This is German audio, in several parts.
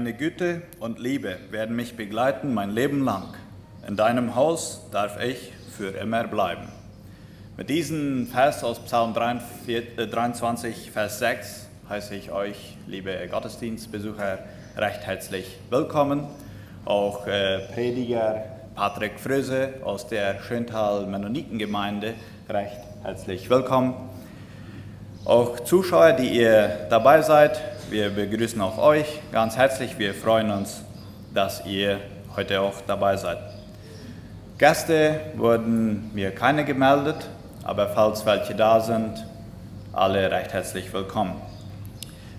Deine Güte und Liebe werden mich begleiten mein Leben lang. In deinem Haus darf ich für immer bleiben. Mit diesem Vers aus Psalm 23, Vers 6 heiße ich euch, liebe Gottesdienstbesucher, recht herzlich willkommen. Auch äh, Prediger Patrick Fröse aus der Schöntal Mennonitengemeinde, recht herzlich willkommen. Auch Zuschauer, die ihr dabei seid, wir begrüßen auch euch ganz herzlich. Wir freuen uns, dass ihr heute auch dabei seid. Gäste wurden mir keine gemeldet, aber falls welche da sind, alle recht herzlich willkommen.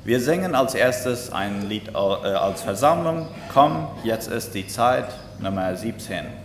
Wir singen als erstes ein Lied äh, als Versammlung. Komm, jetzt ist die Zeit, Nummer 17.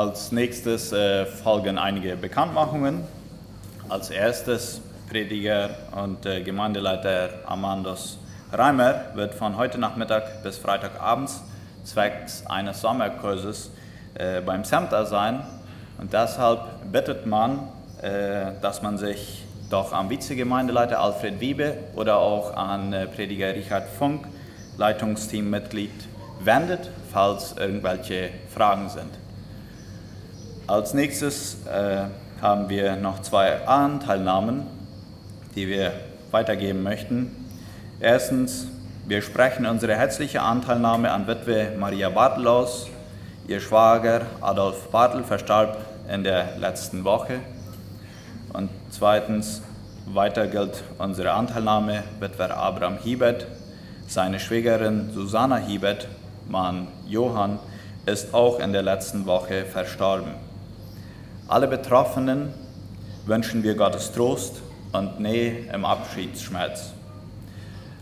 Als nächstes äh, folgen einige Bekanntmachungen. Als erstes Prediger und äh, Gemeindeleiter Amandos Reimer wird von heute Nachmittag bis Freitagabends zwecks eines Sommerkurses äh, beim SEMTA sein. Und deshalb bittet man, äh, dass man sich doch am Vizegemeindeleiter Alfred Wiebe oder auch an äh, Prediger Richard Funk, Leitungsteammitglied, wendet, falls irgendwelche Fragen sind. Als nächstes äh, haben wir noch zwei Anteilnahmen, die wir weitergeben möchten. Erstens, wir sprechen unsere herzliche Anteilnahme an Witwe Maria Bartel aus. Ihr Schwager Adolf Bartel verstarb in der letzten Woche. Und zweitens, weiter gilt unsere Anteilnahme Witwer Abraham Hiebert. Seine Schwägerin Susanna Hiebert, Mann Johann, ist auch in der letzten Woche verstorben. Alle Betroffenen wünschen wir Gottes Trost und Nähe im Abschiedsschmerz.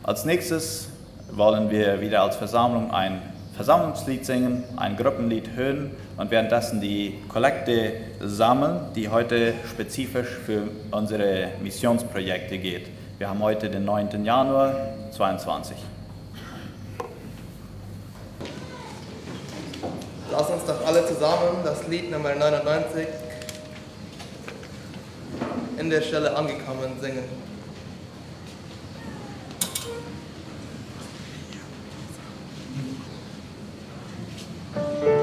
Als nächstes wollen wir wieder als Versammlung ein Versammlungslied singen, ein Gruppenlied hören und währenddessen die Kollekte sammeln, die heute spezifisch für unsere Missionsprojekte geht. Wir haben heute den 9. Januar 2022. Lass uns doch alle zusammen das Lied Nummer 99 in der Stelle angekommen singen. Thank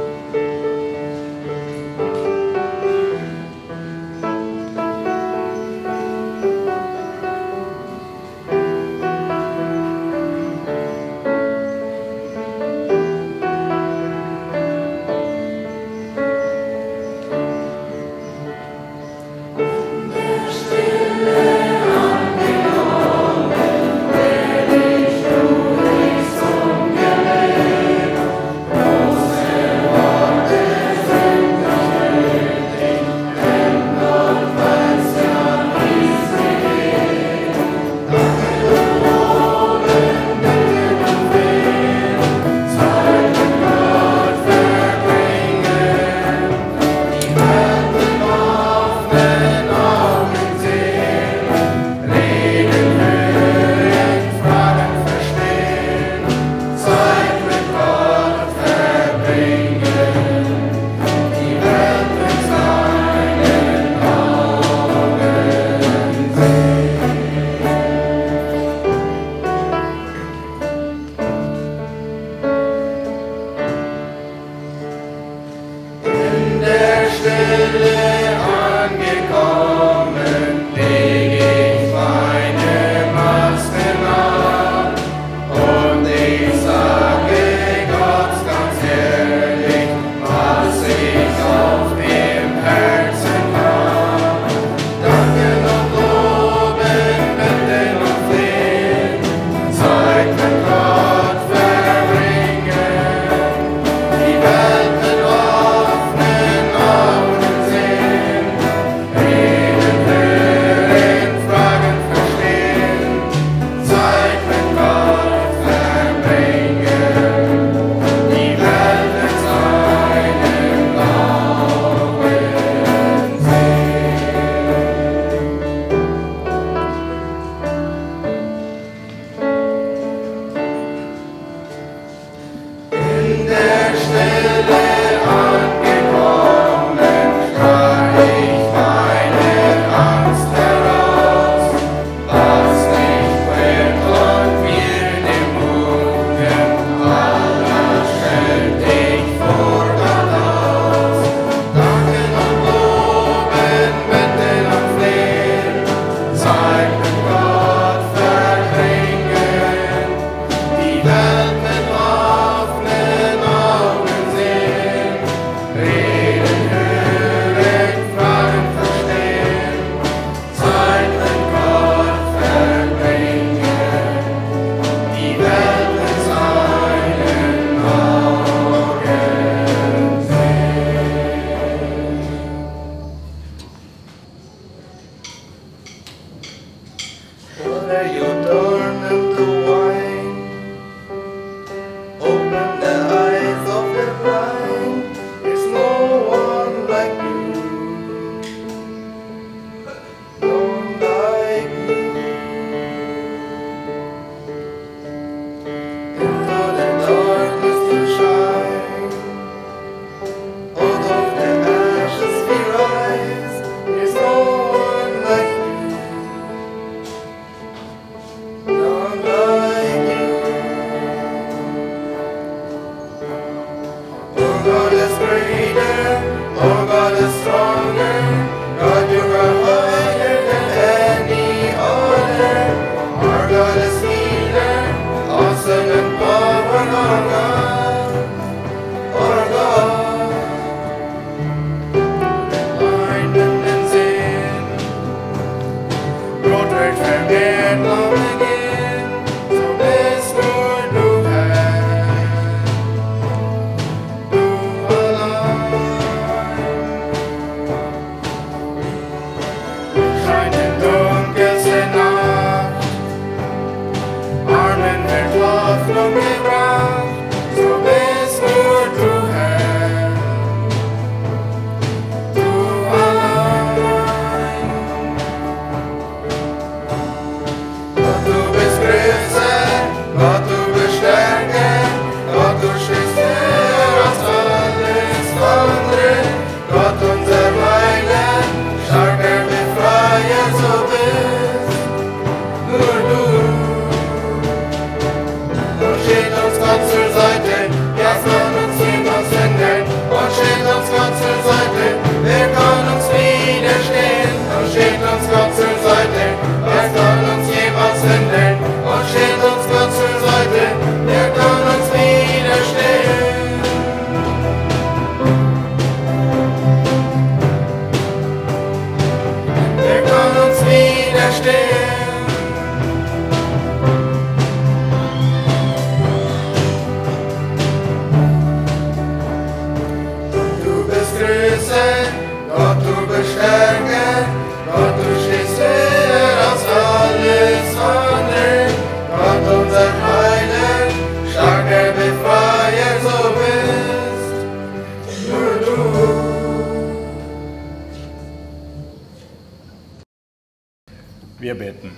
Wir beten.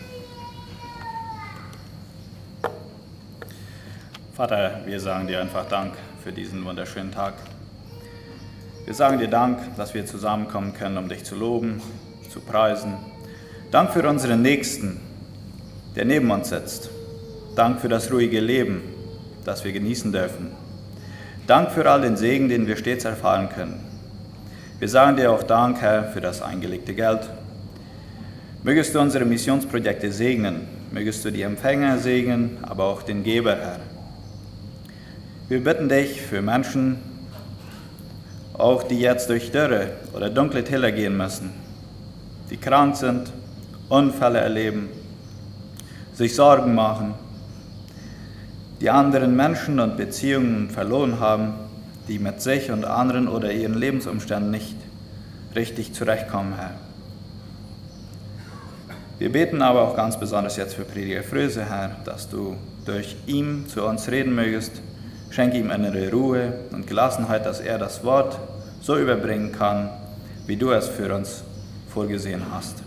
Vater, wir sagen dir einfach Dank für diesen wunderschönen Tag. Wir sagen dir Dank, dass wir zusammenkommen können, um dich zu loben, zu preisen. Dank für unseren Nächsten, der neben uns sitzt. Dank für das ruhige Leben, das wir genießen dürfen. Dank für all den Segen, den wir stets erfahren können. Wir sagen dir auch Dank, Herr, für das eingelegte Geld, Mögest du unsere Missionsprojekte segnen, mögest du die Empfänger segnen, aber auch den Geber, Herr. Wir bitten dich für Menschen, auch die jetzt durch Dürre oder dunkle Täler gehen müssen, die krank sind, Unfälle erleben, sich Sorgen machen, die anderen Menschen und Beziehungen verloren haben, die mit sich und anderen oder ihren Lebensumständen nicht richtig zurechtkommen, Herr. Wir beten aber auch ganz besonders jetzt für Prediger Fröse, Herr, dass du durch ihn zu uns reden mögest. Schenke ihm innere Ruhe und Gelassenheit, dass er das Wort so überbringen kann, wie du es für uns vorgesehen hast.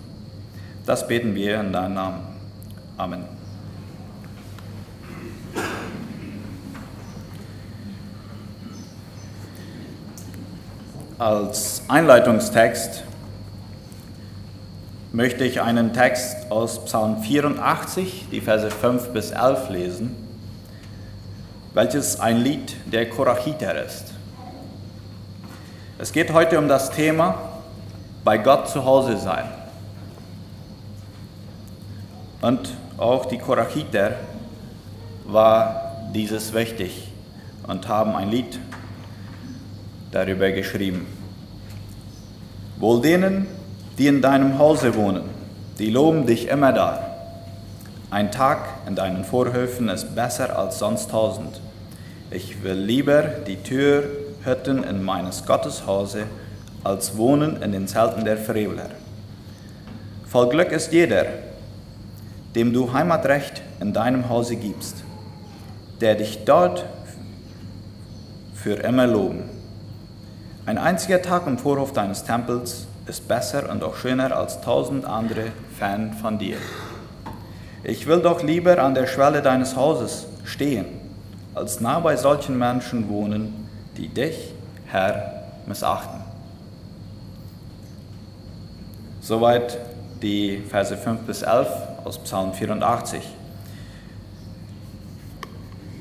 Das beten wir in deinem Namen. Amen. Als Einleitungstext möchte ich einen Text aus Psalm 84, die Verse 5 bis 11 lesen, welches ein Lied der Korachiter ist. Es geht heute um das Thema bei Gott zu Hause sein. Und auch die Korachiter war dieses wichtig und haben ein Lied darüber geschrieben. Wohl denen, die in deinem Hause wohnen, die loben dich immer da. Ein Tag in deinen Vorhöfen ist besser als sonst tausend. Ich will lieber die Türhütten in meines Gottes Hause, als wohnen in den Zelten der Frevler. Voll Glück ist jeder, dem du Heimatrecht in deinem Hause gibst, der dich dort für immer loben. Ein einziger Tag im Vorhof deines Tempels ist besser und auch schöner als tausend andere fern von dir. Ich will doch lieber an der Schwelle deines Hauses stehen, als nah bei solchen Menschen wohnen, die dich, Herr, missachten. Soweit die Verse 5 bis 11 aus Psalm 84.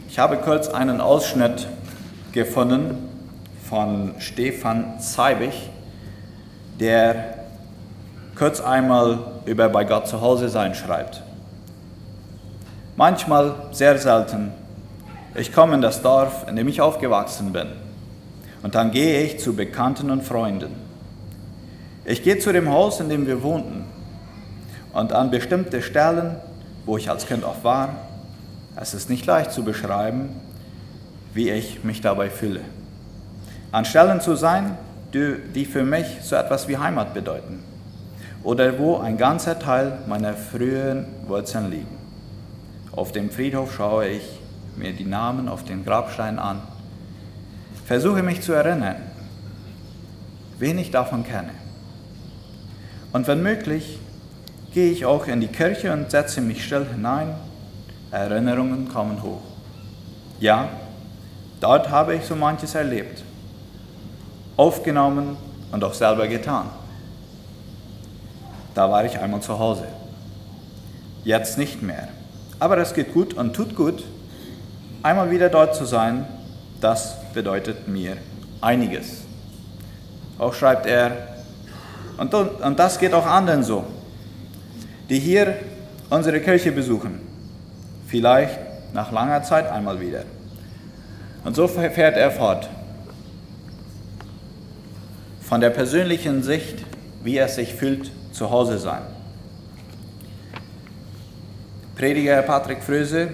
Ich habe kurz einen Ausschnitt gefunden von Stefan Zeibig, der kurz einmal über bei Gott zu Hause sein schreibt. Manchmal, sehr selten, ich komme in das Dorf, in dem ich aufgewachsen bin, und dann gehe ich zu Bekannten und Freunden. Ich gehe zu dem Haus, in dem wir wohnten, und an bestimmte Stellen, wo ich als Kind auch war, es ist nicht leicht zu beschreiben, wie ich mich dabei fühle. An Stellen zu sein, die für mich so etwas wie Heimat bedeuten oder wo ein ganzer Teil meiner frühen Wurzeln liegen. Auf dem Friedhof schaue ich mir die Namen auf den Grabsteinen an, versuche mich zu erinnern, wen ich davon kenne. Und wenn möglich, gehe ich auch in die Kirche und setze mich still hinein. Erinnerungen kommen hoch. Ja, dort habe ich so manches erlebt, aufgenommen und auch selber getan. Da war ich einmal zu Hause. Jetzt nicht mehr. Aber es geht gut und tut gut, einmal wieder dort zu sein. Das bedeutet mir einiges. Auch schreibt er, und, und das geht auch anderen so die hier unsere Kirche besuchen. Vielleicht nach langer Zeit einmal wieder. Und so fährt er fort. Von der persönlichen Sicht, wie er sich fühlt, zu Hause sein. Prediger Patrick Fröse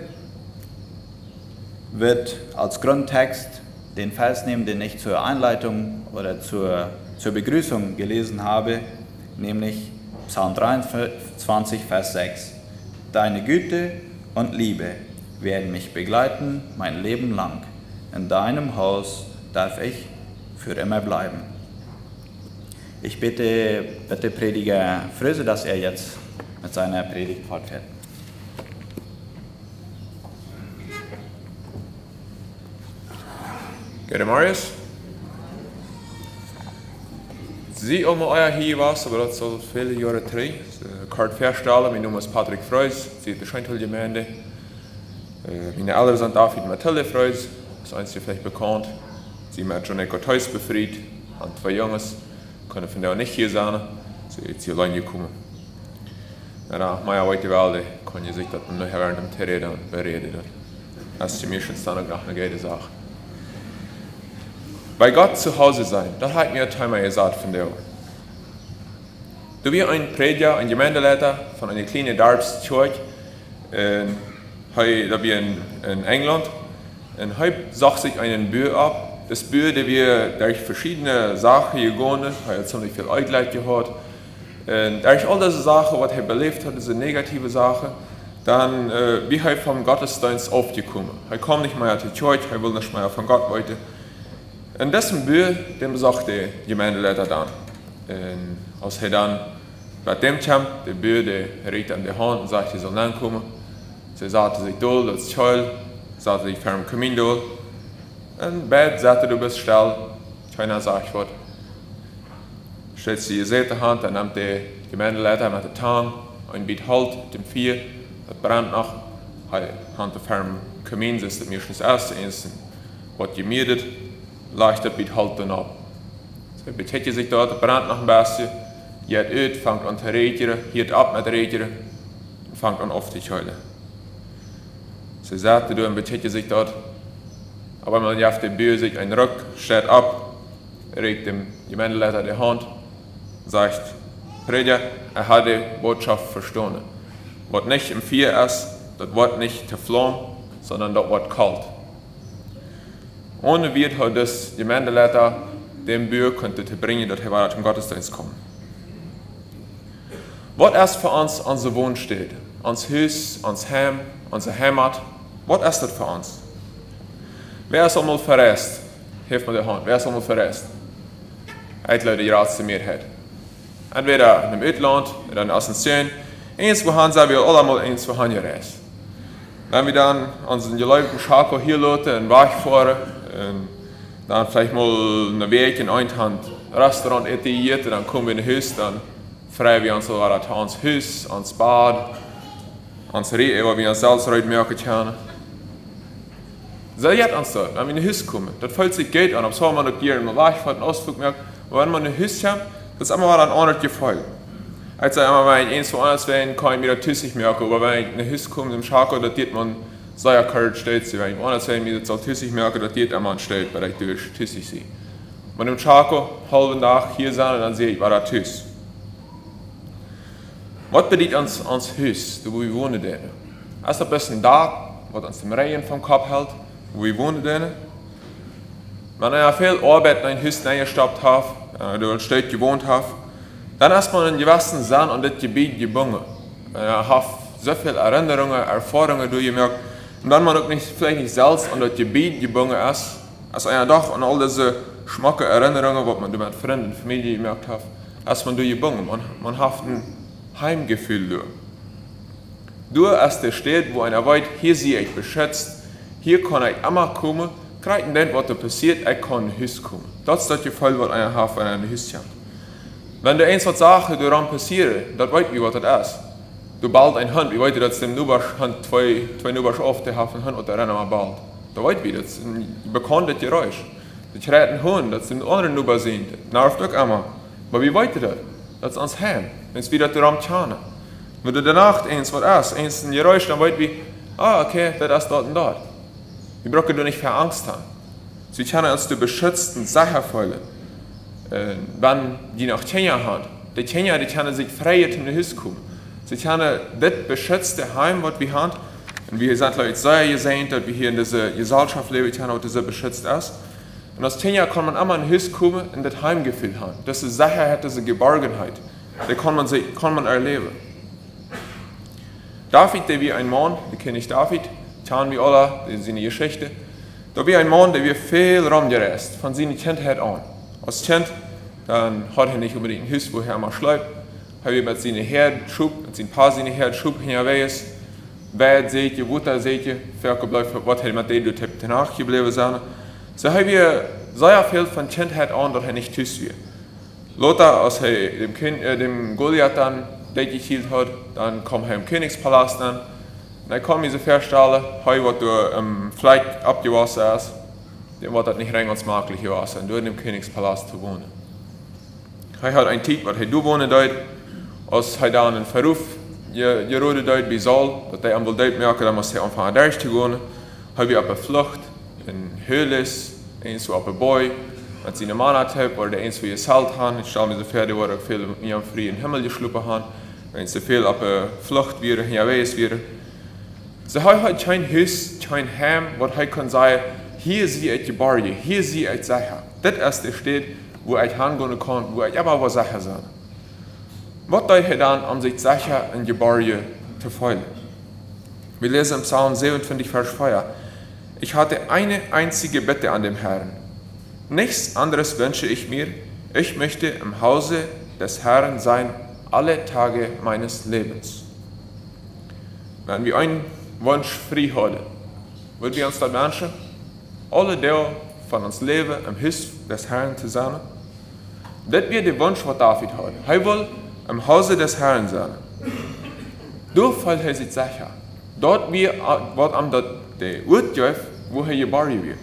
wird als Grundtext den Vers nehmen, den ich zur Einleitung oder zur, zur Begrüßung gelesen habe, nämlich Psalm 23, Vers 6. Deine Güte und Liebe werden mich begleiten mein Leben lang. In deinem Haus darf ich für immer bleiben. Ich bitte, bitte Prediger Fröse, dass er jetzt mit seiner Predigt fortfährt. Gere Marius. Sie om euer hier was, aber das soll viele Jahre drei. Kart Verstahlen, mein Name ist Patrick Freus, sie ist der Scheintelgemeinde. Äh, meine Eltern sind David Mathilde Freus, das einzige vielleicht bekannt. Sie hat schon ein Gottes befreit, haben zwei Jungs, können von der nicht hier sein, sie ist hier allein gekommen. Na, meine heute Welt, kann ich sich das nachher während dem Terreden bereden. Das ist mir schon dann noch eine gute Sache bei Gott zu Hause sein, das hat mir einmal gesagt von dir. Du bist ein Prediger, ein Gemeindeleiter von einer kleinen Darbs Church, ähm, da wir in, in England. Und heute sagt sich einen Bür ab. Das Bür, der wir durch verschiedene Sachen gegangen, hat ziemlich viel Eidleid gehört. Und durch all diese Sachen, was er belebt hat, diese negative Sachen, dann äh, wie er vom Gottesdienst aufgekommen. Er kommt nicht mehr zur Church, er will nicht mehr von Gott weiter. En dessen buur, den bezocht de gemeenteleiter dan. En als hij dan bij dem kwam, de buur de riet aan de hand en zei, hij zal aankomen. Ze zaten zich door, dat schuil, zaten zich ferm kamin door. En bed zaten du bist stil, keiner sagt wat. Stellt sie ihr seht Hand, dann nimmt der Gemeindeleiter mit der Tang ein Biet Halt mit dem Vier, das brennt noch, Hand der ferm Kamin, das ist mir schon das erste Insten, was gemietet, leichter bit halten ab. So betet je sich dort, het brandt nog een beetje, je het uit, vangt aan te rederen, hield ab met rederen, en vangt aan auf te huilen. So sagte du und je sich dort, aber man jaft der Bühr sich ein Rück, steht ab, regt dem Gemeindeleiter die Hand, sagt, Prediger, er hat die Botschaft verstanden. Was nicht im Vier ist, das Wort nicht Teflon, sondern das Wort kalt. Ohne wird hat das Gemeindeleiter dem Bühr könnte te bringen, dass er zum Gottesdienst kommen. Was erst für uns so Wohn steht, ons Haus, ons Heim, unsere Heimat. Was ist das für uns? Wer ist einmal verreist? Hilf mir die Hand. Wer ist einmal die Rat zu mir hat. Entweder in dem Utland oder in Ascension. Eins wohin sind wir alle mal eins wohin gereist. Wenn wir dann unseren geleubten Schako hier lassen und wegfahren, und dann vielleicht mal eine Weg in ein Hand Restaurant etiert, dann kommen wir in Haus, dann freuen wir uns sogar an uns Haus, ans Bad, ans Reh, wo wir uns selbst heute können. So jetzt uns dort, wenn wir in ein Haus kommen, das fällt sich Geld an, ob so man hier in der Wegfahrt einen Ausflug merkt, wenn man in ein Haus kommt, das immer mal ein anderes Gefühl. Als er immer, ich eins woanders wäre, kann ich mir tüssig merken, aber wenn ich in ein Haus komme, im Schako, da geht man sehr kalt steht sie, wenn ich woanders wäre, mir das auch tüssig merken, da geht immer ein Stellt, weil ich durch tüssig sehe. Wenn im Schako halben Tag hier sein, dann sehe ich, war das Tüss. Was bedeutet uns ons Haus, wo wir wohnen das ein da, was uns dem Regen vom Kopf hält, wo wir wohnen denen? Wenn er viel Arbeit in ein Haus eingestoppt hat, äh, du in Stadt gewohnt hast, dann ist man in gewissen Sinn an das Gebiet gebunden. Er hat so viele Erinnerungen, Erfahrungen durchgemerkt. Und wenn man auch nicht, vielleicht nicht selbst an das Gebiet gebunden ist, als einer doch an all diese schmacke Erinnerungen, was man mit Freunden und Familie gemerkt hat, ist man durchgebunden. Man, man hat ein Heimgefühl durch. Du ist der Stadt, wo einer weiß, hier sehe ich beschützt, hier kann ich immer kommen, gerade dann, was da passiert, ein Haus kommen. Das ist das Gefühl, was einer hat, wenn er in ein Haus kommt. Wenn du eins was Sachen daran passiert, dann weißt du, was das ist. Du bald ein Hund, wie weißt du, dass dem Nubasch Hand zwei, zwei Nubasch oft haben, Hund oder rennen mal bald. Da weißt du, das ist ein bekanntes Geräusch. Das schreit ein Hund, das sind andere Nubasch sind. Nervt auch immer. Aber wie weißt du das? Das ist ans Heim. Wenn es wieder daran tschane. Wenn du danach eins was ist, eins ein Geräusch, dann weißt du, ah, okay, das ist dort und dort. Wir brauchen du nicht für Angst haben. Sie können uns du beschützt und sichervoll äh, wenn die noch Kenia hat. Die Kenia, die können sich frei in den Haus kommen. Sie können das beschützte Heim, was wir haben, und wir sind Leute sehr gesehen, dass wir hier in dieser Gesellschaft leben, die auch diese beschützt ist. Und aus Kenia kann man immer in den Haus kommen und das Heimgefühl haben. Das ist Sicherheit, ist Geborgenheit. Das kann man, kann man erleben. David, der wie ein Mann, wir kennen nicht David, kennen wir alle, das ist eine Geschichte. Da wie ein Mann, der wir viel rumgereist, von seiner Kindheit an als Kind, dann hat er nicht unbedingt ein Haus, wo er mal schleibt. Hat er mit seinen Herden schub, mit seinen Paar seinen Herden schub hinterwegs. Wer seht ihr, Wutter seht ihr, Ferkel bleibt, was er mit denen du danach geblieben sein. So haben wir sehr viel von Kindheit an, dass er nicht Haus wird. Lothar, als er dem, kind, äh, dem Goliath dann das gehielt hat, dann kam er im Königspalast an. Dann kam diese Verstelle, heu, was du im Fleck abgewaschen hast dem war das nicht rein ganz möglich gewesen, dort im Königspalast zu wohnen. Er hat ein Tick, was er du wohnen dort, als er dann einen Verruf gerode dort bei Saul, dass er einmal dort merken, dann muss er anfangen, da zu wohnen, habe ich auf der Flucht. In Höhles, eins auf der Boy, mit seinen Mann hat, oder eins für ihr Salt haben, ich stelle mir so vor, die waren viel mit ihrem freien Himmel geschluppen haben, wenn sie viel auf der Flucht wäre, ja weiß wäre. So er hat kein Haus, kein Heim, was er kann sagen, hier zie ik je barje, hier zie ik zeggen. Dit is de stad wo ich hingehen kann, wo ich aber was Sachen sein. Was tut er dann, um sich sicher in die Barje zu fühlen? Wir lesen im Psalm 27, Vers 4. Ich hatte eine einzige Bitte an den Herrn. Nichts anderes wünsche ich mir. Ich möchte im Hause des Herrn sein alle Tage meines Lebens. Wenn wir einen Wunsch frei haben, würden wir uns das wünschen? alle deel van ons leven im Haus des Herrn zu sein. Das wird der Wunsch, was David hat. Er will im Hause des Herrn sein. Durch fällt er sich sicher. Dort wird am der Ort wo er geboren wird.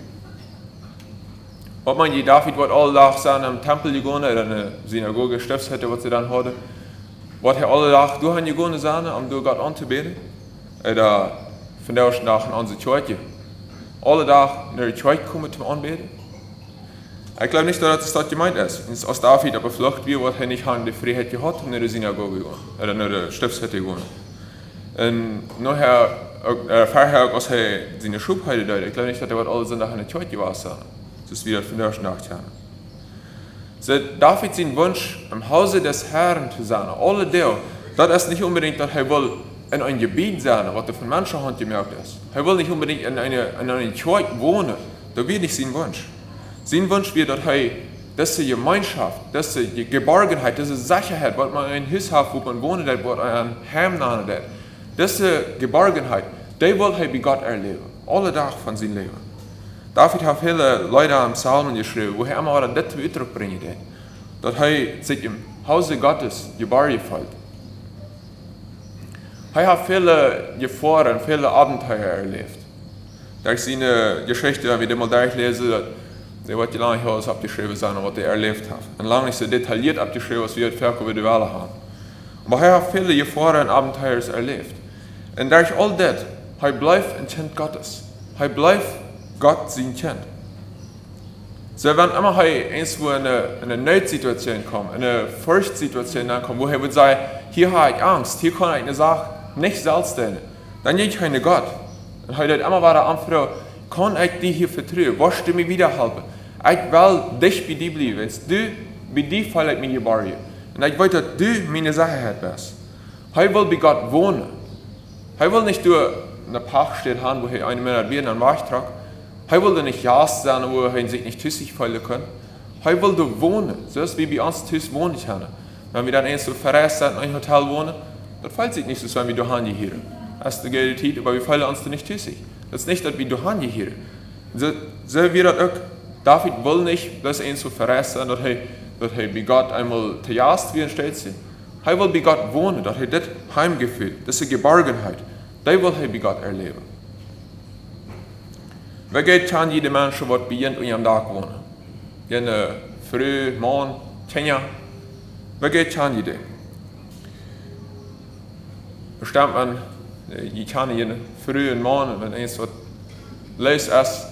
Ob man die David wird alle Tag sein am Tempel gegangen oder eine Synagoge, Stiftshütte, was sie dann hatte, wird er alle Tag durch gegangen sein, um durch Gott anzubeten? Oder der Tag an unsere Kirche? alle dag naar de kerk komen te aanbidden? Ich glaube nicht, dass das gemeint ist. Als David aber flucht wie, hat er nicht die Freiheit gehabt, um in die Synagoge zu gehen, oder in die Stiftshütte zu gehen. Und nachher, äh, vorher, als er seine Schubheide dort, ich glaube nicht, dass er alle Sonntag in der Kirche gewesen Das ist wieder von der Nacht her. So, David sein Wunsch, im Hause des Herrn zu sein, alle der, das ist nicht unbedingt, dass er will in ein Gebiet sein, was von Menschenhand gemerkt ist. Er will nicht unbedingt in eine, in eine Kirche wohnen. Das wird nicht sein Wunsch. Sein Wunsch wird, dass er diese Gemeinschaft, diese Geborgenheit, diese Sicherheit, was man in Haus hat, wo man wohnt, was ein Heim hat, diese Geborgenheit, die will er bei Gott erleben. Alle Tage von seinem Leben. David hat viele Leute am Psalmen geschrieben, wo er immer das zum Ausdruck bringen hat. Dass er sich im Hause Gottes geborgen fühlt. Er hat viele Gefahren, viele Abenteuer erlebt. Durch seine Geschichte, wenn wir die mal durchlesen, die wird lange hinaus abgeschrieben sein, was er erlebt hat. Und lange nicht so detailliert abgeschrieben, was wir heute über die Welt haben. Aber er hat viele Gefahren und Abenteuer erlebt. Und durch all das, er bleibt ein Kind Gottes. Er bleibt Gott sein Kind. So, wenn immer er irgendwo in eine, in eine Notsituation kommt, in eine Furchtsituation kommt, wo er würde sagen, hier habe ich Angst, hier kann ich eine Sache nicht selbst tun, dann ich nicht Gott. Und er hat immer wieder anfragen, kann ich dich hier vertrauen? Wirst du mir wieder? Ich will dich bei dir bleiben. Wenn du bei dir fall ich mich geborgen. Und ich weiß, dass du meine Sicherheit bist. Er will bei Gott wohnen. Er will nicht durch eine Park stehen haben, wo er eine Minute Bier in Markt tragt. Er will nicht Jas sein, wo er sich nicht tüssig fühlen kann. Er will da wohnen, so ist wie bei uns tüss wohnen können. Wenn wir dann erst so verreist in ein Hotel wohnen, dann fällt sich nicht so, wenn wir da hier. Hast du Geld Zeit, aber wir fallen uns nicht tüssig. Das ist nicht, dass wir da hier. So, wie das auch. David will nicht, dass er so verreist sein, dass er, dass er bei Gott einmal tejast wie ein Städtchen. Er will bei Gott wohnen, dass er das Heimgefühl, diese Geborgenheit, das will er bei Gott erleben. Wer geht an jede Mensch, die bei ihnen und ihrem Tag wohnen? Jene früh, morgen, Kenia. Wer geht an jede? Bestimmt man, je kann jene früh und morgen, wenn eins was leis ist,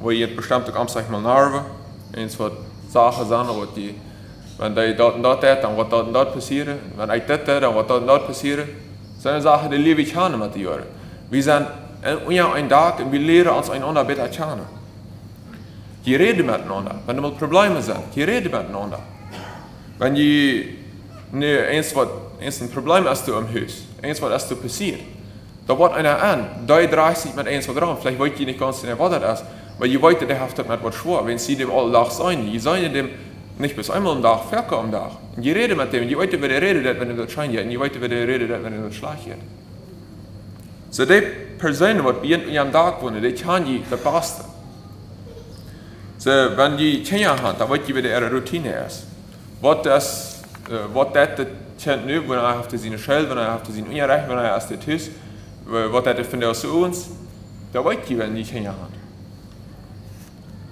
wo je bestimmt auch amtlich mal narve, eins was Sachen sind, was die, wenn die dort und dort hat, dann was dort und dort passieren, wenn ich das hat, dann was dort und dort passieren, sind Sachen, die liebe ich an mit die Jahren. Wir sind ja ein Tag und wir lernen uns einander besser kennen. Je reden miteinander, wenn mal Probleme sind, je reden miteinander. Wenn je ne, eins, was, eins ein Problem hast du im Haus, eins, was ist du passiert, da wird einer an, da dreht sich mit eins was dran, vielleicht wollt ihr nicht ganz genau, was das ist, weil ihr wollt, der haftet mit was schwor, wenn sie dem alle Tag sein, ihr seid dem nicht bis einmal am Tag, viermal am Tag. Und ihr redet mit dem, ihr wollt, wer der redet, wenn er das scheint, und ihr wollt, wer der redet, wenn er das schlecht. So die Person, die bei ihnen am Tag wohnen, die kann die das Beste. So, wenn die Kinder haben, dann wollt ihr, wie ihre Routine ist. Was das, was das Kind nu, wenn er auf seine Schule, wenn er auf seine Unrecht, wenn er aus der Tisch, was das von der zu uns, da ihr, wenn die Kinder haben.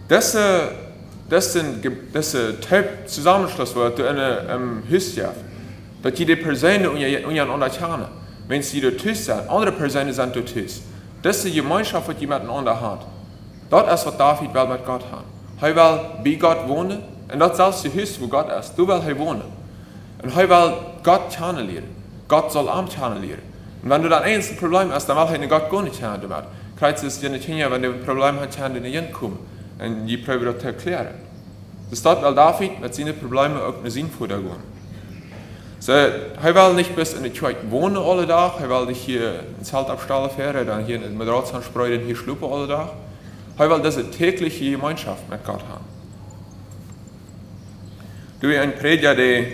Das, sind, das was du in einem Haus hast, dass die Personen untereinander kennen. Wenn sie dort sind, andere Personen sind dort. Das ist die Gemeinschaft, die miteinander hat. Das ist, was David will mit Gott haben. Er will bei Gott wohnen, und das ist das Haus, wo Gott ist. Du willst hier wohnen. Und er will Gott kennenlernen. Gott soll am kennenlernen. Und wenn du dann ein Problem hast, dann will er Gott gar nicht kennen damit. Kreuz ist ja nicht hin, wenn du ein Problem hast, kann er nicht kommen. Und die probieren das zu erklären. Das dort will David mit seinen Problemen auch eine Sinnfutter gehen. So, er will nicht bis in der Kirche wohnen alle Tag, er will nicht hier ins Zelt abstellen fahren, dann hier in den Madratzen spreuden, hier schlupen alle Tag. Er will diese tägliche Gemeinschaft mit Gott haben. Du ein Prediger, der,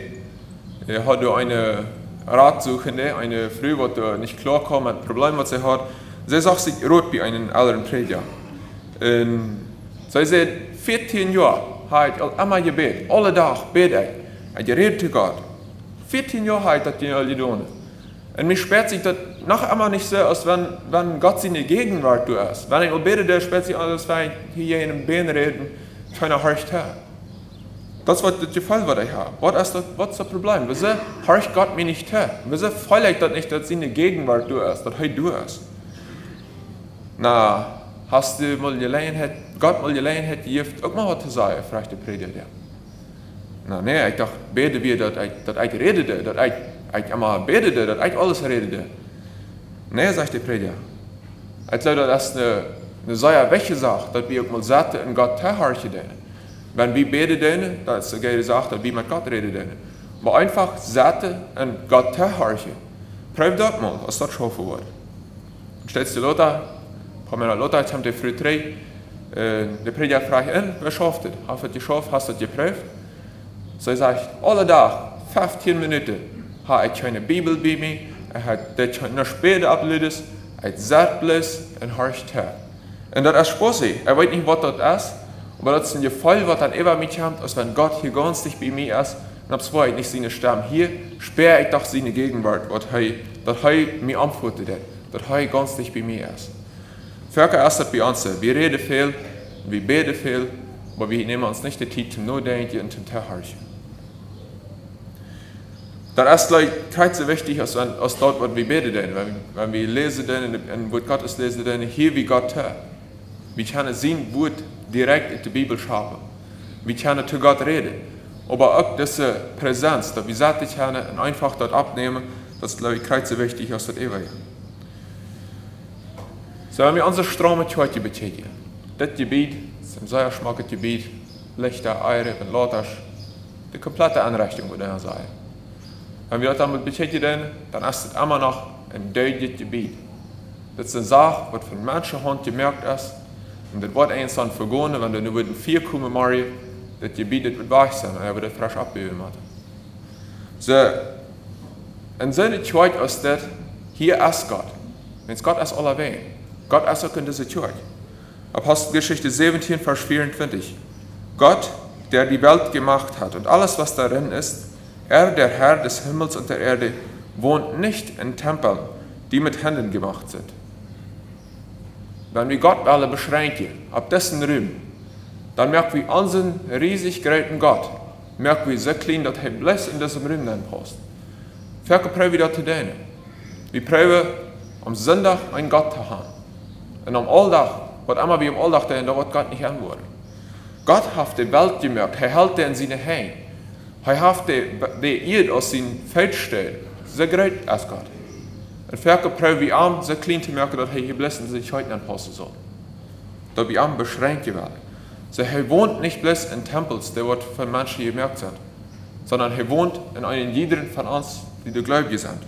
hat eine Ratsuchende, eine Frau, die nicht klarkommt mit Problemen, was sie hat. Sie sagt sich rot bei einem älteren Prediger. Und sie sagt, 14 Jahre hat immer gebetet, alle Tag bete ich. Ich rede zu Gott. 14 Jahre hat das die Lidone. Und mich sperrt sich das noch immer nicht so, als wenn, wenn Gott seine Gegenwart du ist. Wenn ich bete, der sperrt sich alles, wenn ich hier in einem Bein reden, keiner horcht her. Das ist der Fall, was ich habe. Was ist das, was ist das Problem? Wieso horcht Gott mir nicht her? Wieso fühle ich das nicht, dass seine Gegenwart du ist, dass er du ist? Na, hast du mal gelernt, Gott mal gelernt, Gift auch mal was zu sagen, fragt der Prediger. Nou nee, ik dacht, beden weer dat ik, dat ik redde, dat allemaal bedede, dat ik alles redde. Nee, zegt de prediger. Ik zei dat is een, een zeer weggezacht, dat we ook mal zaten en God tegenhartje deden. Wenn wir beten denen, dat is de zaak dat we met God reden deden. Maar einfach zaten en God tegenhartje. Prüf dort mal, was dort schaffen wird. Und stellst du Lothar, Pamela Lothar, jetzt haben die früh drei, äh, der Prediger fragt ihn, wer schafft das? Hast du das geschafft? Hast du das geprüft? So ich sage, alle Tag, 15 Minuten, habe ich keine Bibel bei mir, ich habe das noch später abgelesen, ich sagt bloß und horcht her. Und das ist Spaß. Ich weiß nicht, was das ist, dann immer mitkommt, als wenn Gott hier ganz dicht bei mir ist, und ob es nicht seine Stimme hier, sperre ich doch seine Gegenwart, was er, dass er mir antwortet, dass er ganz dicht bei mir ist. Völker ist das bei uns, wir reden viel, wir beten viel, aber wir nehmen uns nicht die Zeit zum Nachdenken und zum Terhorchen. Das ist gleich kein so wichtig, als, als dort, was wir beten. Wenn, wenn wir lesen, denn, und Wort Gottes lesen, hier wie Gott. Wir können sein Wort direkt in der Bibel schaffen. Wir können zu Gott reden. Aber auch diese Präsenz, dass wir satt können und einfach dort abnehmen, das ist, glaube ich, so wichtig als das Ewige. So, wenn wir unsere Ströme heute betätigen, das Gebiet, das sehr schmackes Gebiet, Lichter, Eire und Lothars, die komplette Anrechnung, würde ich sagen. Wenn wir das damit betätigen, dann ist es immer noch ein deutliches Gebiet. Das ist eine Sache, was von manchen Hand gemerkt ist. Und das vergonnen, wenn du nur mit vier kommen, Mario, das Gebiet wird weich sein, und er wird das frisch abgeben. So, in seiner Zeit ist das, hier ist Gott. Wenn Gott ist aller Wehen. Gott ist auch in dieser Zeit. Apostelgeschichte 17, Vers 24. Gott, der die Welt gemacht hat und alles, was darin ist, er, der Herr des Himmels und der Erde, wohnt nicht in Tempeln, die mit Händen gemacht sind. Wenn wir Gott alle beschränken, ab dessen Ruhm, dann merken wir unseren riesig großen Gott, merken wir so klein, dass er bloß in diesem Ruhm dann passt. Welke prøver wir das zu tun? Wir prøver am Sonntag einen Gott zu haben. Und am Alltag, was immer wir am Alltag tun, da wird Gott nicht antworten. Gott hat die Welt gemerkt, er hält in seine Hände. Er hat die, die Erde aus seinem Feld stehen. So groß als Gott. Und welke prøver wir an, zu merken, dass er hier blessend sich heute anpassen soll. Da wir an beschränkt werden. So, er wohnt nicht bloß in Tempels, der wird von Menschen gemerkt sind, sondern er wohnt in einem jeden von uns, die der Gläubige sind.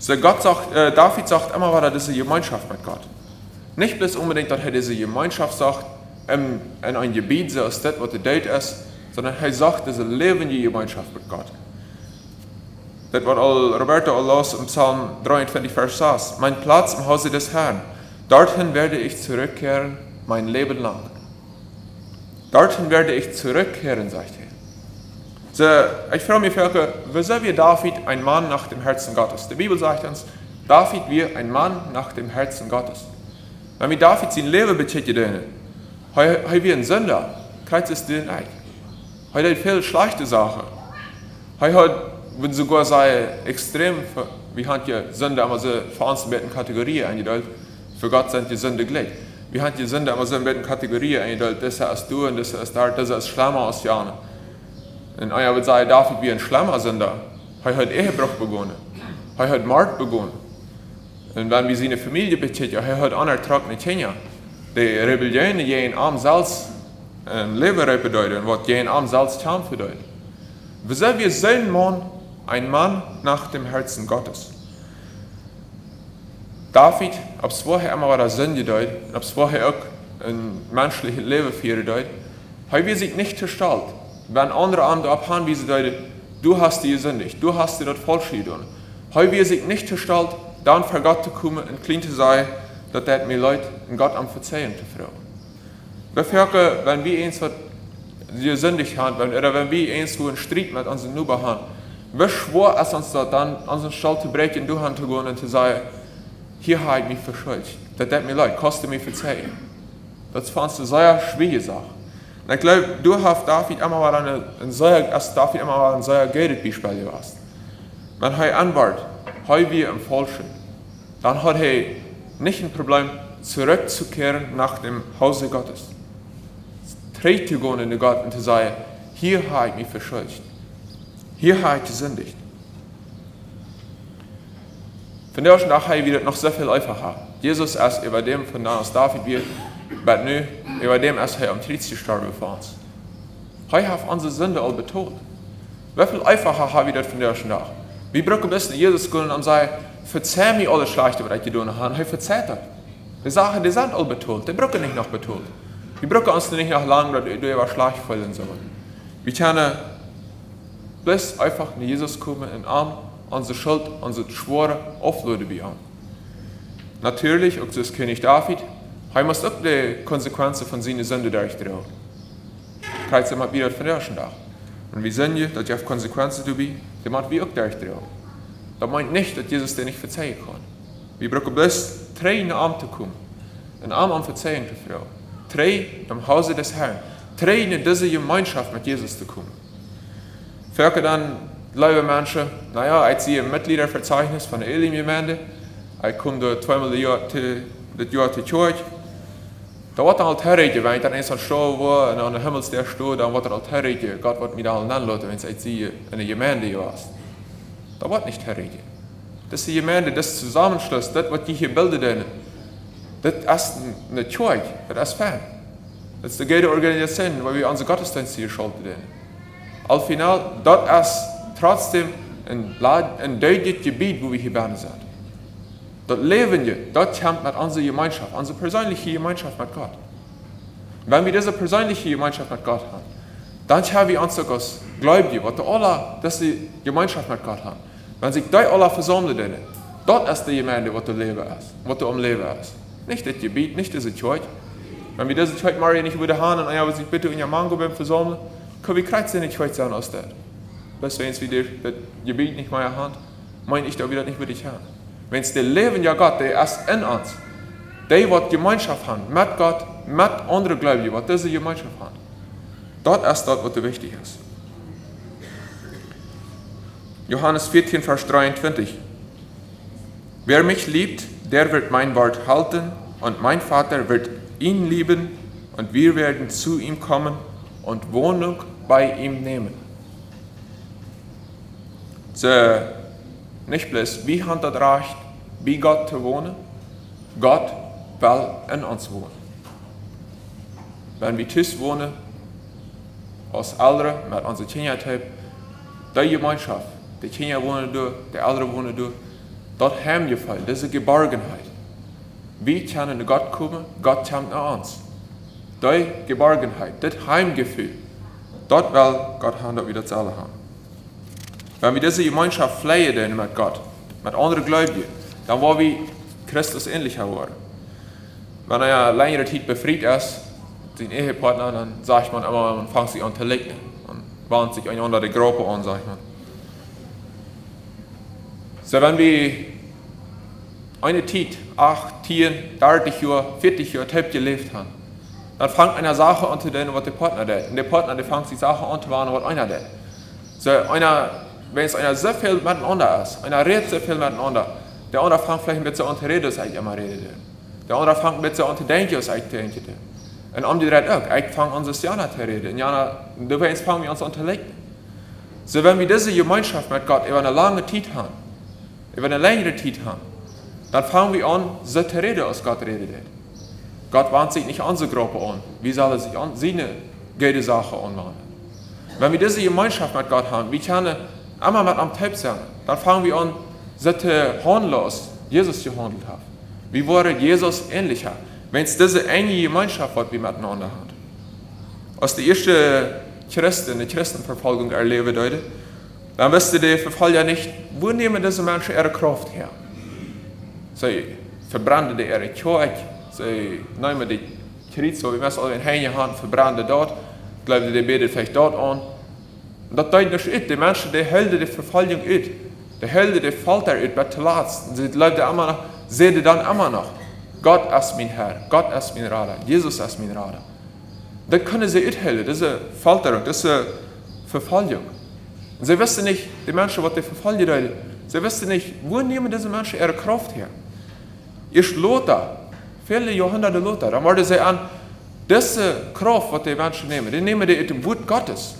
So Gott sagt, äh, David sagt immer wieder diese Gemeinschaft mit Gott. Nicht bloß unbedingt, dass er diese Gemeinschaft sagt, in, in ein Gebiet, so ist das, was der Date ist, sondern er sagt, diese lebende Gemeinschaft mit Gott. Das all Roberto Allos im Psalm 23, Vers 6. Mein Platz im Hause des Herrn, dorthin werde ich zurückkehren, mein Leben lang. Dorthin werde ich zurückkehren, sagt er. So, ich frage mich, Völker, wieso wir David ein Mann nach dem Herzen Gottes? Die Bibel sagt uns, David wir ein Mann nach dem Herzen Gottes. Wenn wir David sein Leben betätigen, haben wir einen Sünder, kriegt es den nicht. Er hat viele schlechte Sachen. Er hat, würde sogar sagen, extrem, wir haben ja Sünder immer so in Kategorien eingeteilt. Für Gott sind die Sünder gleich. Wir haben die Sünder immer so in Kategorien eingeteilt. Das ist du und das ist da, das ist schlimmer als die anderen. Und einer würde sagen, David wie ein schlimmer Sünder. Er hat Ehebruch begonnen. Er hat Mord begonnen. Und wenn wir seine Familie betätigen, er hat unertrockene Kinder. Die Rebellion gegen arm Salz ähm, Leber bedeuten, was gegen arm Salz Tarn bedeutet. Wieso wir sehen Mann, ein Mann nach dem Herzen Gottes? David, ob es vorher immer war Sünde deut, ob es vorher auch ein menschliches Leben führen deut, hat wir sich nicht gestalt. Wenn andere abhauen, wie sie deuten, du hast die gesündigt, du hast dir das falsch getan. Hat wir sich nicht gestalt, dann vor Gott zu kommen und klein zu sein, dass das mir Leute in Gott am Verzeihen zu fragen. Bevölker, wenn wir eins was gesündigt haben, oder wenn wir eins einen Streit mit unseren Nuber haben, wie schwor es uns da dann, unseren Stall zu brechen, du zu gehen und zu sagen, hier habe ich mich verschuldigt. Das tut mir leid, kostet mir verzeihen. Das fandst du eine sehr schwierige Sache. Und ich glaube, du hast David immer mal eine, ein sehr, als David immer mal ein sehr gutes Beispiel gewesen. Wenn er antwortet, heu wir im Falschen, dann hat er nicht ein Problem, zurückzukehren nach dem Hause Gottes. Tret zu gehen in Gott und zu sagen, hier habe ich mich verschuldigt. Hier habe ich gesündigt. Von der Tag habe ich noch sehr viel einfacher. Jesus ist über dem, von da David wird, aber nu, über dem ist er am 30 gestorben für uns. Er hat unsere Sünde all betont. Wie viel einfacher habe ich das von der schon nach? Wir brauchen bis Jesus kommen und sagen, verzeih mir alles Schlechte, was ich getan habe. Er verzeiht das. Die Sachen, die sind alle betont. Die brauchen nicht noch betont. Wir brauchen uns nicht noch lange, dass du schlecht fühlen sollen. Wir können bis einfach in Jesus kommen und an unsere Schuld, unsere Schwore aufladen bei an. Natürlich, auch das König David, er muss auch die Konsequenzen von seiner Sünde durchdrehen. Kreuz immer wieder von der ersten Tag. Und wir sehen dass je Konsequenzen dabei, die muss wir auch durchdrehen. Das meint nicht, dass Jesus dir nicht verzeihen kann. Wir brauchen bloß drei in den Arm zu kommen. Ein Arm an Verzeihung zu Frau. Drei im Hause des Herrn. Drei in diese Gemeinschaft mit Jesus zu kommen. Für dann, liebe Menschen, naja, ich sehe ein Mitgliederverzeichnis von der Elim-Gemeinde. Ich komme da zweimal das Jahr zur Kirche. Da wordt al herretje, wenn ich dann eens aan show war und an der Himmels der steht, dann wird er al herretje. Gott wird mir da al anlassen, wenn ich sehe, in der Gemeinde warst. Da wird nicht herretje. Das ist die Gemeinde, das Zusammenschluss, das, was die hier bilden, das ist eine Kirche, das ist Fan. Das ist die gute Organisation, wo wir unsere Gottesdienste hier schalten. Al final, das ist trotzdem ein, ein deutliches Gebiet, wo wir hier sind. Dat leben je, dat mit unserer Gemeinschaft, unsere persönliche Gemeinschaft mit Gott. Wenn wir diese persönliche Gemeinschaft mit Gott haben, dann haben wir uns auch Gläubige, was alle diese Gemeinschaft mit Gott haben. Wenn sich die alle versammeln, dort ist die Gemeinde, was du leben ist, was du am Leben ist. Nicht das Gebiet, nicht diese Kirche. Wenn wir diese Kirche Maria nicht wieder haben und ja, sich bitte in der Mango beim versammeln, können wir kreuz nicht Kirche sein aus der. Bis wir uns wieder das Gebiet nicht mehr haben, meine ich, da wieder nicht wirklich haben. Wenn es der Leben ja Gott, der ist in uns, der wird Gemeinschaft haben mit Gott, mit anderen Gläubigen, was diese Gemeinschaft haben. Dort ist das, was wichtig ist. Johannes 14, Vers 23. Wer mich liebt, der wird mein Wort halten und mein Vater wird ihn lieben und wir werden zu ihm kommen und Wohnung bei ihm nehmen. So, nicht bloß, wie hat das Recht, bei Gott zu wohnen? Gott will in uns wohnen. Wenn wir tüß wohnen, als Ältere mit unserer Kindertyp, die Gemeinschaft, die Kinder wohnen durch, die Ältere wohnen durch, dort haben wir voll, diese Geborgenheit. Wir können Gott kommen, Gott kommt nach uns. Die Geborgenheit, das Heimgefühl, dort will Gott haben, wieder zu haben. Wenn wir diese Gemeinschaft pflegen mit Gott, mit anderen Gläubigen, dann wollen wir Christus ähnlicher werden. Wenn er längere Zeit befreit ist, den Ehepartner, dann sagt man immer, man fängt sich an zu lecken und bahnt sich einander die Gruppe an, sagt man. So, wenn wir eine Zeit, 8, 10, 30 Jahre, 40 Jahre, halb gelebt haben, dann fängt eine Sache an zu tun, was der Partner tut. Und der Partner, der fängt sich Sachen an zu tun, was einer tut. So, einer wenn es einer so viel miteinander ist, einer redet so viel miteinander, der andere fängt vielleicht mit so an zu reden, als ich immer rede. Der andere fängt mit so an zu denken, als ich denke. Und umgedreht auch, ich fange an, das Jana zu reden. Und Jana, du weißt, fangen wir uns an zu legen. So, wenn wir diese Gemeinschaft mit Gott über eine lange Zeit haben, über eine längere Zeit haben, dann fangen wir an, so zu reden, als Gott redet. Gott warnt sich nicht unsere Gruppe an. Wie soll er sich an seine gute Sache anwenden? Wenn wir diese Gemeinschaft mit Gott haben, wie können einmal mit am Teil sein, dann fangen wir an, so zu handeln, als Jesus gehandelt hat. Wir wollen Jesus ähnlicher, wenn es diese enge Gemeinschaft wird, wie miteinander hat. Als die erste Christen, die Christenverfolgung erleben würde, dann wüsste der Verfolger nicht, wo nehmen diese Menschen ihre Kraft her. Sie verbrannten ihre Kirche, sie nehmen die Kreuz, so wie wir es alle in Hände haben, verbrannten dort, glauben, die betet vielleicht dort an, dat duidt dus uit. De mensen die hielden de vervolging uit. De hielden de Folter bij te laatst. Ze leefden immer noch, zeiden dan immer noch, Gott ist mein Herr, Gott ist mein Rader, Jesus ist mein Rader. Das können sie uithielden, diese Folterung, diese Verfolgung. Sie wissen nicht, die Menschen, was die verfolgen wollen, sie wissen nicht, wo nehmen diese Menschen ihre Kraft her? Ist Lothar, viele Jahrhunderte Lothar, dann wurde sie an, diese Kraft, was die Menschen nehmen, die nehmen die aus dem Wort Gottes.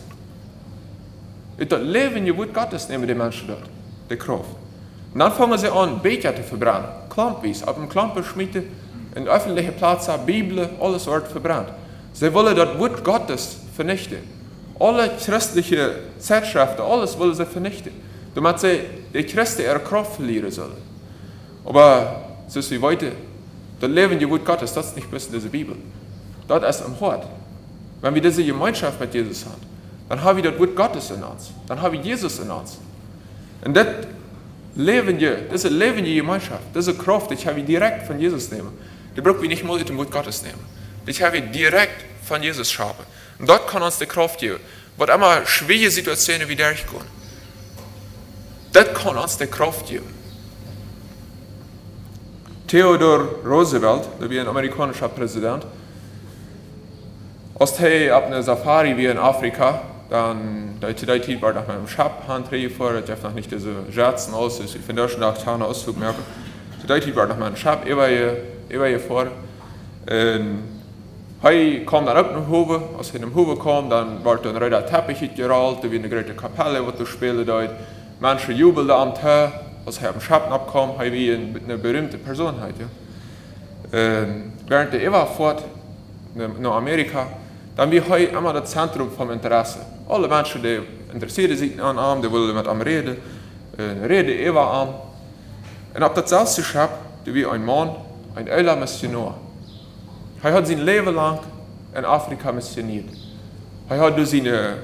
Uit dat leven je woord Gottes nemen die Menschen dort, die Kraft. Und dann fangen sie an, Becher zu verbrennen, klampwies, auf dem Klampen schmieden, in öffentlichen Plätzen, Bibel, alles wird verbrannt. Sie wollen das Wort Gottes vernichten. Alle christliche Zeitschriften, alles wollen sie vernichten. Damit sie die Christen ihre Kraft verlieren sollen. Aber so wie heute, das Leben die Wort Gottes, das ist nicht bis in dieser Bibel. Das ist am Hort. Wenn wir diese Gemeinschaft mit Jesus haben, dann haben wir das Wort Gottes in uns. Dann haben wir Jesus in uns. Und das Leben, diese lebende Gemeinschaft, diese Kraft, die habe ich direkt von Jesus nehmen. Die brauchen wir nicht mal mit dem Wort Gottes nehmen. Die habe ich direkt von Jesus schaffen. Dort kann uns die Kraft geben. Was immer schwierige Situationen wie durchgehen. Das kann uns die Kraft geben. Theodore Roosevelt, der war ein amerikanischer Präsident, als er auf einer Safari wie in Afrika, dann da zu der Zeit war nach meinem Schab Handreh vor, ich darf noch nicht diese Scherzen aus, ich finde auch schon nach Tana Auszug merken. Der Zeit war nach meinem Schab, ich ich war hier vor. Und Hij kwam dan op naar Hoeve. Als hij naar Hoeve kwam, dan werd een rode teppich gerollt. Er war eine große Kapelle, wo du spielen dort. Menschen jubelten am Tag. Als hij op een Schatten abkam, hij war eine berühmte Person. Halt, ja. Während er war fort nach Amerika, dann war hij immer das Zentrum vom Interesse. Alle Menschen, die interessieren sich an ihm, die wollen mit ihm reden. Und reden er an. Und auf das selbst Schab, da war ein Mann, ein älterer Missionar. Hij hat zijn leven lang in Afrika missioniert. Hij hat durch seine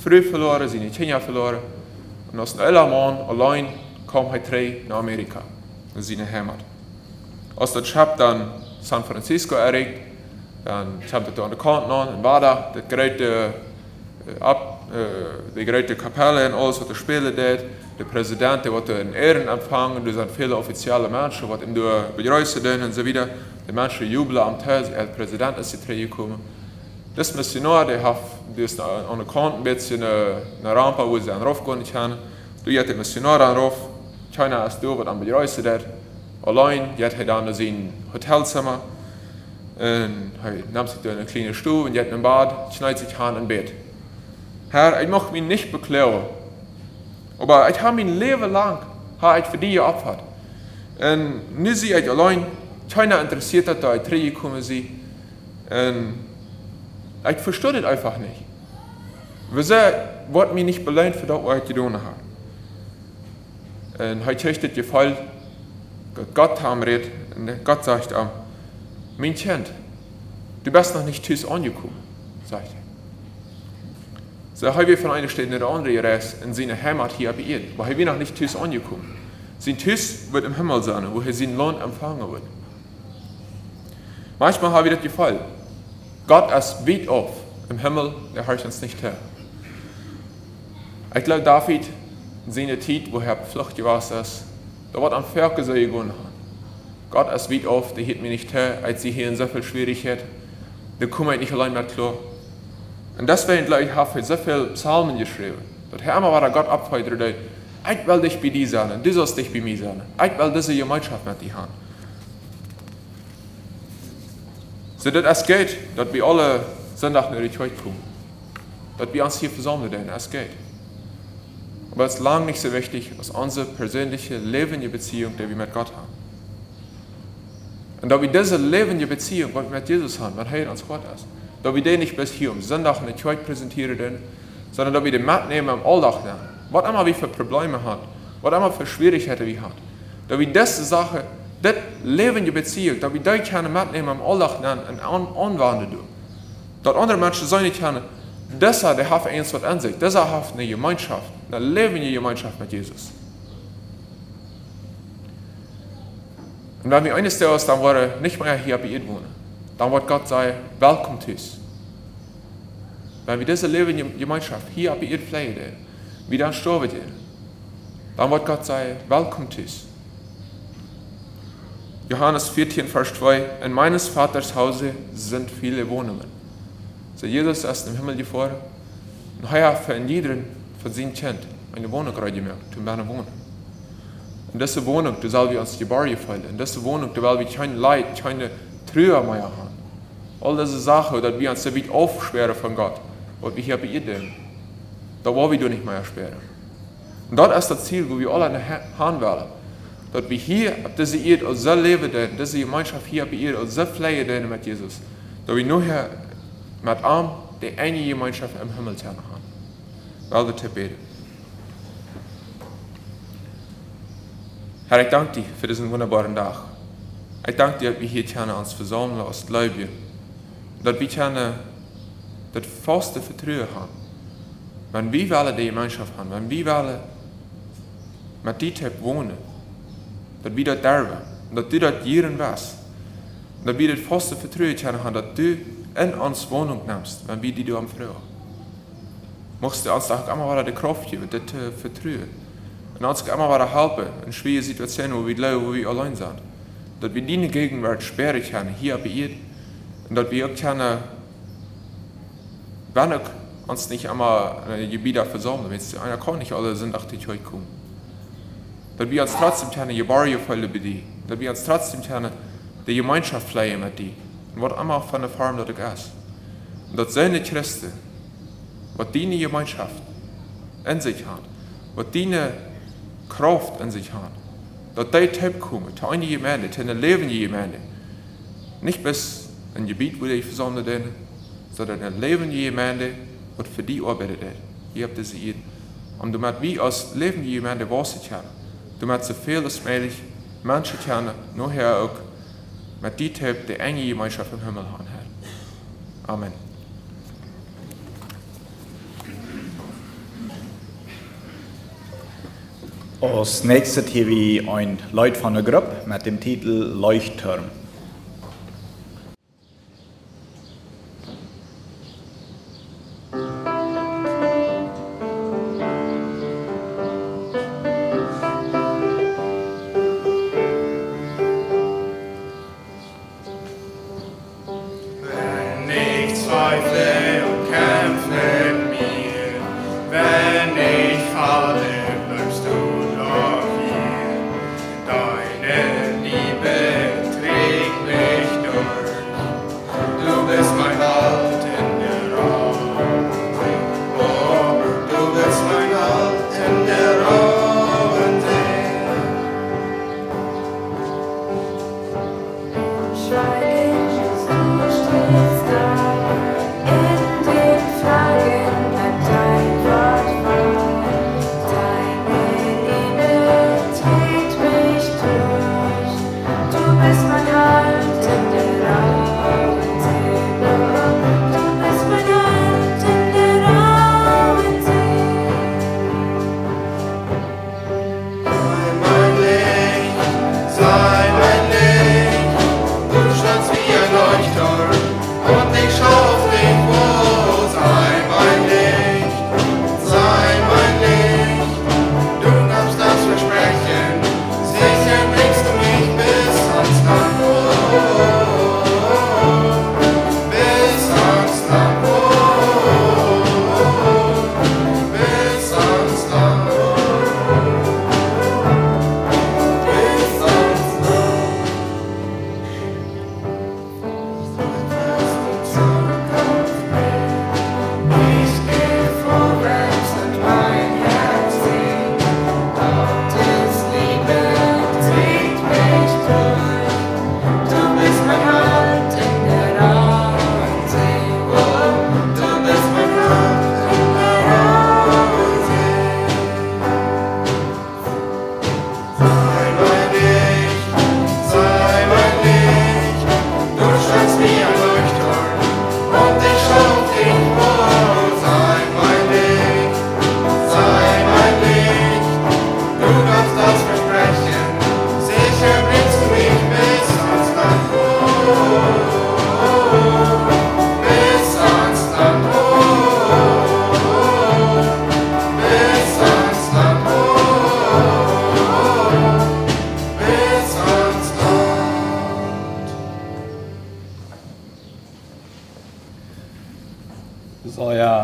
Frau verloren, seine Kinder verloren. Und als ein älterer Mann allein kam er drei nach Amerika, in seine Heimat. Als das Schab dann San Francisco erregt, dann kommt er da an der Kante an, und war da, das große, ab, die große Kapelle und alles, was er spielen dort. Der Präsident, der wollte einen Ehrenempfang, sind viele offizielle Menschen, die ihm begrüßen und so weiter. Die Menschen jubeln am Tag, der Präsident ist gekommen. Das Missionar, der hat das an der Kante ein bisschen eine Rampe, wo sie dann raufgehen können. Du hast den Missionar dann rauf, keiner ist da, was am begrüßen dort. Allein, jetzt hat er dann sein Hotelzimmer. Und er nimmt sich da eine kleine Stuhl und jetzt ein Bad, schneidet sich an ein Bett. Herr, ich möchte mich nicht beklagen. Aber ich habe mein Leben lang ich für dich geopfert. Und nu zie ich allein, keiner interessiert hat, da ich reingekommen bin. Und ich verstehe das einfach nicht. Wieso wird mich nicht belohnt für das, was ich getan habe? Und heute kriegt das Gefall, Gott haben redet, und Gott sagt ihm, mein Kind, du bist noch nicht tüß angekommen, sagt er. So haben wir von einer Stelle in der andere gereist, in seine Heimat hier bei ihm, wo wir noch nicht tüß angekommen. Sein Tüß wird im Himmel sein, wo er seinen Lohn empfangen wird. Manchmal habe ich das Gefühl, Gott ist weit auf im Himmel, der herrscht uns nicht her. Ich glaube, David, in seiner Zeit, wo er Flucht gewesen ist, da wird am Ferkel so gegangen. Gott ist weit auf, der hielt mir nicht her, als sie hier in so viel Schwierigkeit, komme ich nicht allein mehr klar. Und deswegen, glaube ich, habe ich so viele Psalmen geschrieben. Das Herr war Gott abfeuert, ich will dich bei dir sein, du sollst dich bei mir sein. Ich will diese Gemeinschaft mit dir haben. So dass es geht, dass wir alle Sonntag nach der Kirche kommen. Dass wir uns hier versammeln, es geht. Aber es ist lange nicht so wichtig als unsere persönliche lebende Beziehung, die wir mit Gott haben. Und da wir diese lebende Beziehung, die wir mit Jesus haben, wenn er uns Gott ist, da wir den nicht bis hier am Sonntag in der Kirche präsentieren, sondern da wir den mitnehmen am Alltag, was immer wir für Probleme haben, was immer für Schwierigkeiten wir haben, da wir diese Sache dat levende Beziehung, dat wir die können mitnehmen am Alltag und anwenden. Dat andere Menschen sollen nicht können, dieser, der hat eins was an sich, dieser hat eine Gemeinschaft, eine lebende Gemeinschaft mit Jesus. Und wenn wir eines Tages dann wollen, nicht mehr hier bei ihm wohnen, dann wird Gott sagen, willkommen zu uns. Wenn wir diese lebende Gemeinschaft hier bei ihm pflegen, wie dann sterben, dann wird Gott sagen, willkommen zu uns. Johannes 14, Vers 2, in meines Vaters Hause sind viele Wohnungen. So Jesus ist im Himmel geboren und er hat für jeden von seinem Kind eine Wohnung gemacht, um eine wohnen. In dieser Wohnung, da soll wir uns die Barriere fallen. In dieser Wohnung, da wollen wir kein Leid, keine Trühe mehr haben. All diese Sachen, dass wir uns so weit aufsperren von Gott, was wir hier bei tun, da wollen wir nicht mehr sperren. Und dort ist das Ziel, wo wir alle haben wollen dat wir hier op deze eerd als zo leven deden, deze gemeenschap hier op eerd als zo vleien deden met Jezus, dat we nu hier met arm de ene gemeenschap im Himmel haben. wel we te beten. Herr, ich danke dir für diesen wunderbaren Tag. Ich danke dir, dass wir hier gerne uns versammeln als Gläubige. Dass wir gerne das faste Vertrauen haben. Wenn wir wollen die Gemeinschaft haben, wenn wir wollen mit dir wohnen, dass wir dort derben, dass du dort jeden was, dass wir das faste Vertrauen gerne haben, dass du in uns Wohnung nimmst, wenn wir die du du uns auch immer wieder die Kraft das zu vertrauen. Und uns immer wieder helfen in schwierigen Situationen, wo wir glauben, wo wir allein sind. Dass wir deine Gegenwart spüren können, hier bei ihr. Und dass wir können, wenn uns nicht immer in Gebiete versammeln, wenn es einer kann nicht alle sind, die heute kommen. Dass wir uns trotzdem können, die Barriere fallen bei dir. Dass wir uns trotzdem können, die Gemeinschaft pflegen mit dir. Und was immer von der Form das ist. Und dass seine Christen, was deine Gemeinschaft in sich hat, was deine Kraft in sich hat, dass die Typ kommen, zu einer Gemeinde, zu einer lebenden Gemeinde. Nicht bis ein Gebiet, wo die versammelt sind, sondern eine lebende Gemeinde, was für die arbeitet. Ihr habt es hier. Und damit wir als lebende Gemeinde wachsen können, damit so viel als möglich Menschen können, nachher auch mit die Typ die enge Gemeinschaft im Himmel haben. Amen. Als nächstes hier wie ein Leut von der Gruppe mit dem Titel Leuchtturm.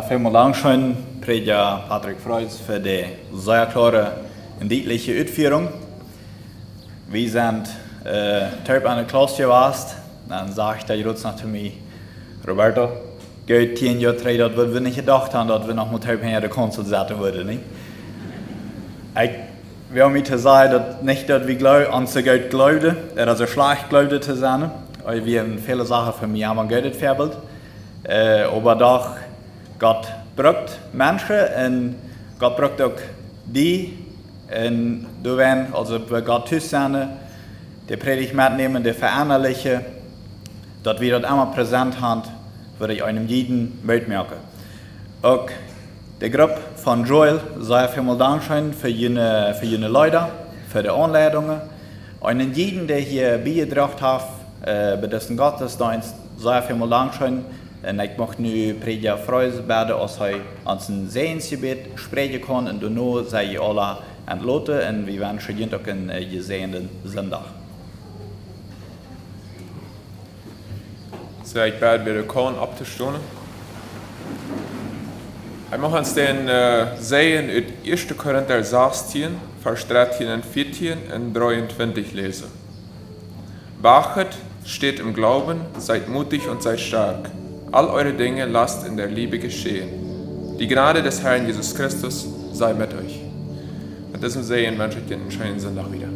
So Dank schön, Prediger Patrick Freuz, für die sehr klare und deutliche Ausführung. Wir sind äh, Terp an der Klasse gewesen, dann sagt der Jutz noch zu mir, Roberto, geht zehn Jahre drei, das wir nicht gedacht haben, dass wir noch mal Terp hinter der Konsul setzen würden, nicht? Ich, haben mir sagen, dass nicht, dass wir glaub, an zu Gott glaubten, dass er schlecht glaubte zu sein, weil wir viele Sachen von mir haben verbild. Äh, aber doch Gott braucht Menschen und Gott braucht auch die. Du werden, also bei Gott sein, die Predigt mitnehmen, die verinnerlichen, dass wir das immer präsent haben, würde ich einem jeden mitmerken. Auch die Gruppe von Joel sei vielmal Dankeschön für jene, für Leute, für die Anleitungen. Einen jeden, der hier beigebracht hat, äh, bei diesem Gottesdienst, sei vielmal Dankeschön. Und ich möchte nu Prediger freuen werden, als hij ans een Sehensgebet spreken kann. Und danach sei ich alle entloten und wir wünschen jeden auch einen äh, gesegneten Sonntag. Så jeg bad ved korn op til stående. Jeg må hans den uh, sehen ut 1. Korinther 16, vers 13 und 14 und 23 lese. Wachet, steht im Glauben, seid mutig und seid stark. All eure Dinge lasst in der Liebe geschehen. Die Gnade des Herrn Jesus Christus sei mit euch. Mit diesem Sehen wünsche ich dir einen schönen Sonntag wieder.